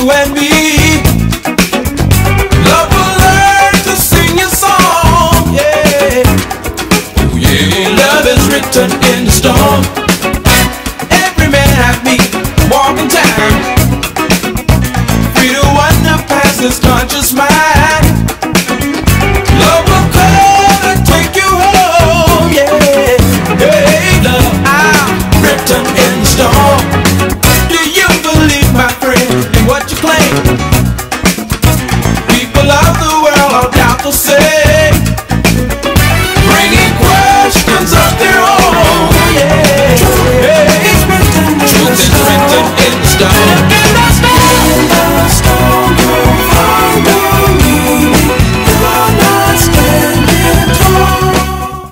you and me. Love will learn to sing your song. Yeah. Oh, yeah. Love is written in the stone. Every man have me, walking time. Free to wonder past his conscious mind.